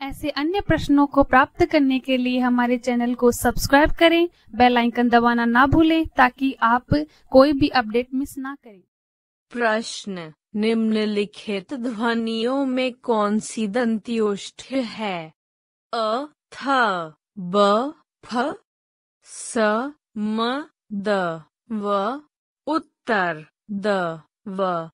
ऐसे अन्य प्रश्नों को प्राप्त करने के लिए हमारे चैनल को सब्सक्राइब करें, बेल आइकन दबाना ना भूलें, ताकि आप कोई भी अपडेट मिस ना करें। प्रश्न, निम्नलिखित ध्वनियों में कौन सी दंत्योष्ठ है? अ, थ, ब, फ, स, म, द, व, उत्तर, द, व।